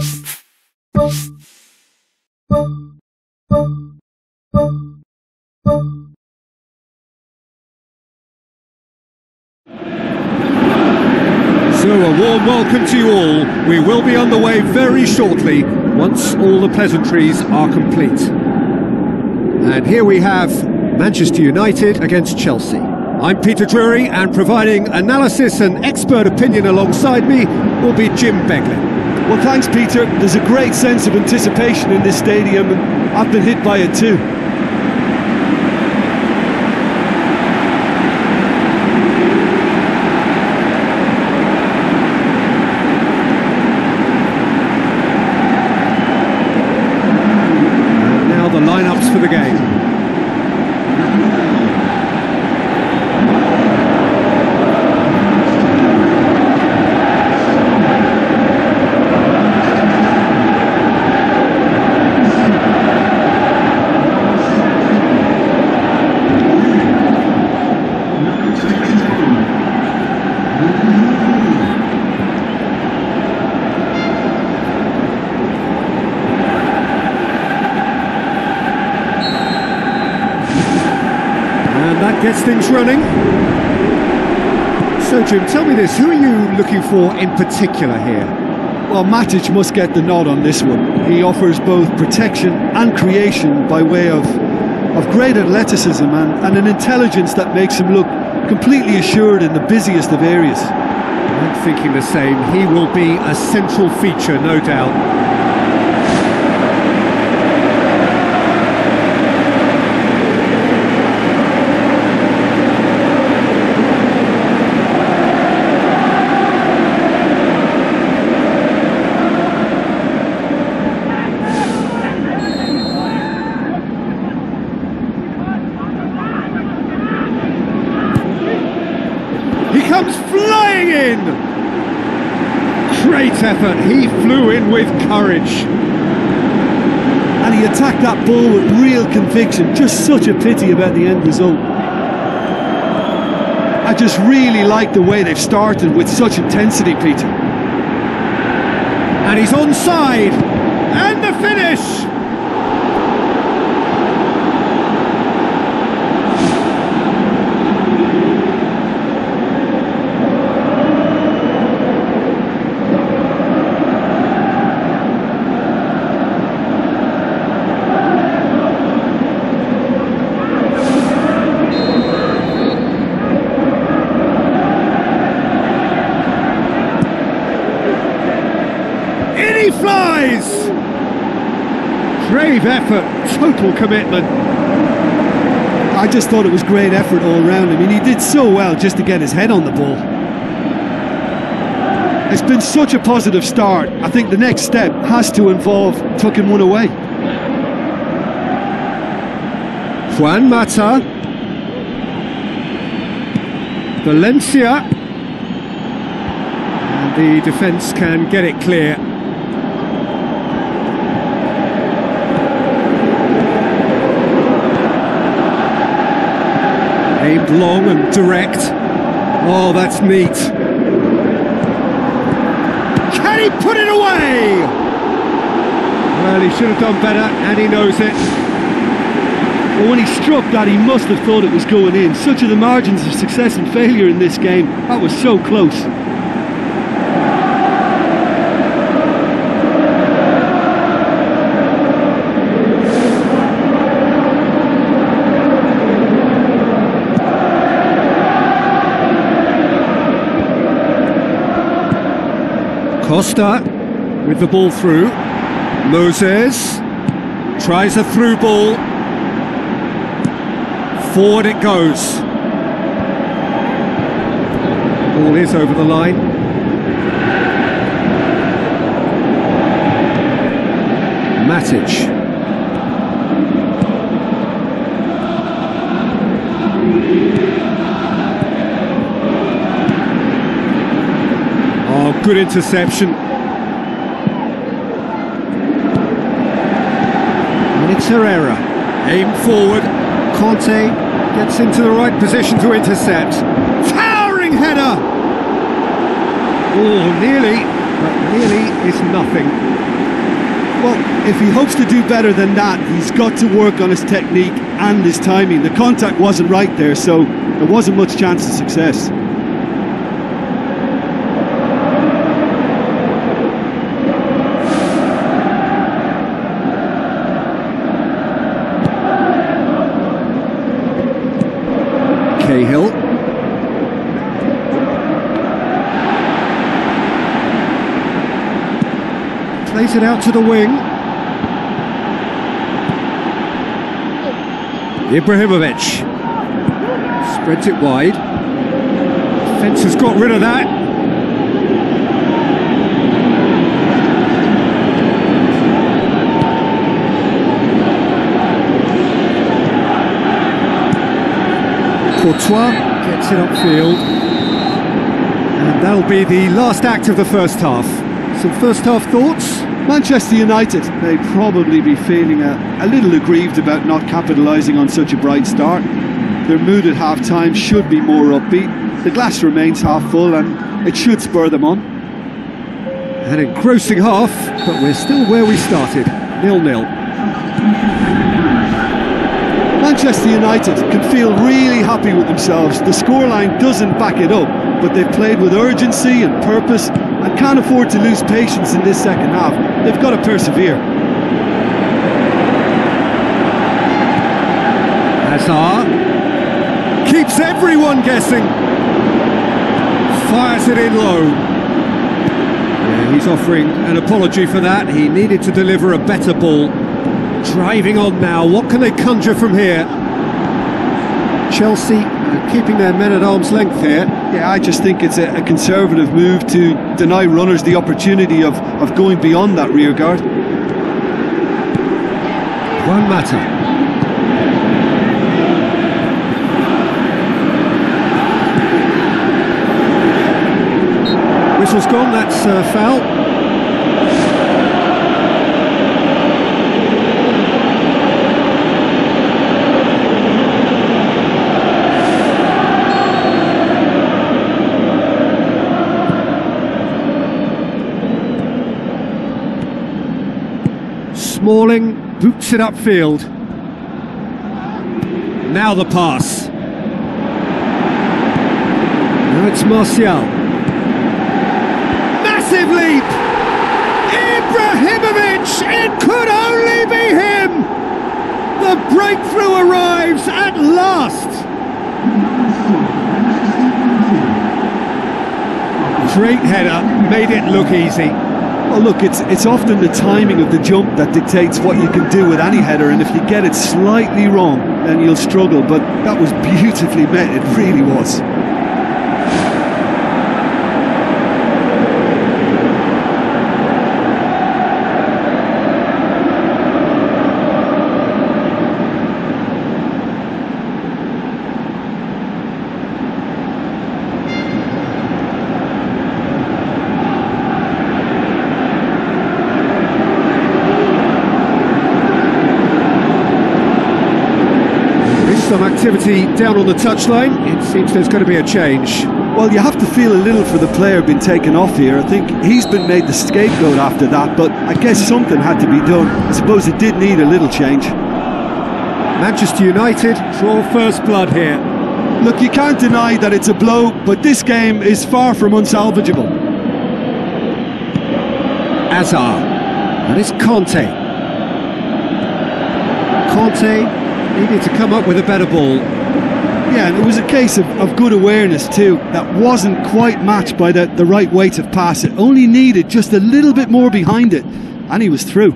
So a warm welcome to you all. We will be on the way very shortly once all the pleasantries are complete. And here we have Manchester United against Chelsea. I'm Peter Drury and providing analysis and expert opinion alongside me will be Jim Beglin. Well, thanks, Peter. There's a great sense of anticipation in this stadium, and I've been hit by it too. Now the lineups for the game. And that gets things running. So Jim, tell me this, who are you looking for in particular here? Well, Matic must get the nod on this one. He offers both protection and creation by way of of great athleticism and, and an intelligence that makes him look completely assured in the busiest of areas. I'm thinking the same. He will be a central feature, no doubt. He comes flying in! Great effort. He flew in with courage. And he attacked that ball with real conviction. Just such a pity about the end result. I just really like the way they've started with such intensity, Peter. And he's onside. And the finish! In he flies! Brave effort, total commitment. I just thought it was great effort all round. I mean, he did so well just to get his head on the ball. It's been such a positive start. I think the next step has to involve tucking one away. Juan Mata. Valencia. And the defence can get it clear. Aimed long and direct. Oh, that's neat. Can he put it away? Well, he should have done better, and he knows it. But when he struck that, he must have thought it was going in. Such are the margins of success and failure in this game. That was so close. Costa with the ball through. Moses tries a through ball. Forward it goes. Ball is over the line. Matic. Oh, good interception. And it's Herrera. Aim forward. Kanté gets into the right position to intercept. Towering header! Oh, nearly. but nearly is nothing. Well, if he hopes to do better than that, he's got to work on his technique and his timing. The contact wasn't right there, so there wasn't much chance of success. Cahill. Plays it out to the wing. Ibrahimovic. Spreads it wide. Fence has got rid of that. Courtois gets it upfield. And that'll be the last act of the first half. Some first half thoughts? Manchester United may probably be feeling a, a little aggrieved about not capitalising on such a bright start. Their mood at half time should be more upbeat. The glass remains half full and it should spur them on. An engrossing half, but we're still where we started. Nil nil. Manchester United can feel really happy with themselves. The scoreline doesn't back it up, but they've played with urgency and purpose and can't afford to lose patience in this second half. They've got to persevere. Hazard keeps everyone guessing. Fires it in low. Yeah, he's offering an apology for that. He needed to deliver a better ball. Driving on now. What can they conjure from here? Chelsea keeping their men at arm's length here. Yeah, I just think it's a, a, conservative move to deny runners the opportunity of, of going beyond that rear guard. Juan Mata. Whistle's gone, that's uh, foul. Smalling boots it upfield. Now the pass. Now it's Martial. Massive leap! Ibrahimovic! It could only be him! The breakthrough arrives at last! Great header, made it look easy. Well, look, it's it's often the timing of the jump that dictates what you can do with any header, and if you get it slightly wrong, then you'll struggle. But that was beautifully met, it really was. some activity down on the touchline. It seems there's going to be a change. Well, you have to feel a little for the player being taken off here. I think he's been made the scapegoat after that, but I guess something had to be done. I suppose it did need a little change. Manchester United draw first blood here. Look, you can't deny that it's a blow, but this game is far from unsalvageable. Hazard. And it's Kanté. Kanté needed to come up with a better ball. Yeah, and it was a case of, of good awareness too. That wasn't quite matched by the, the right weight of pass. It only needed just a little bit more behind it, and he was through.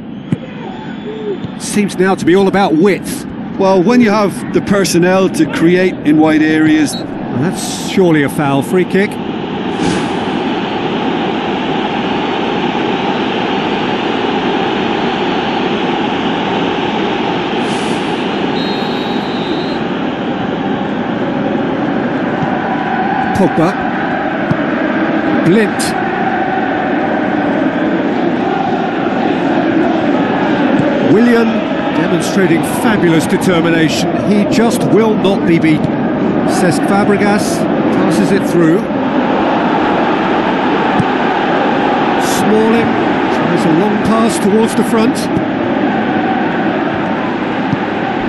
Seems now to be all about width. Well, when you have the personnel to create in wide areas... Well, that's surely a foul. Free kick. Pogba. Blind. Willian demonstrating fabulous determination. He just will not be beaten. Cesc Fabregas passes it through. It's a long pass towards the front.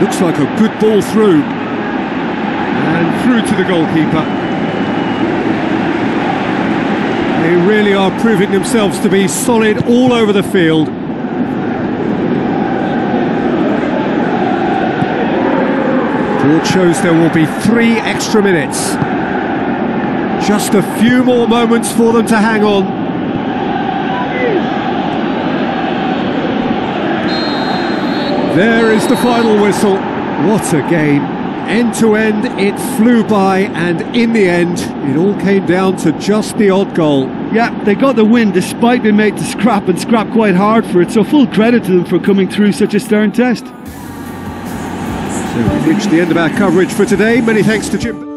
Looks like a good ball through. And through to the goalkeeper. They really are proving themselves to be solid all over the field. Board shows there will be three extra minutes. Just a few more moments for them to hang on. There is the final whistle. What a game. End to end, it flew by, and in the end, it all came down to just the odd goal. Yeah, they got the win despite being made to scrap and scrap quite hard for it, so full credit to them for coming through such a stern test. So we've reached the end of our coverage for today. Many thanks to Jim.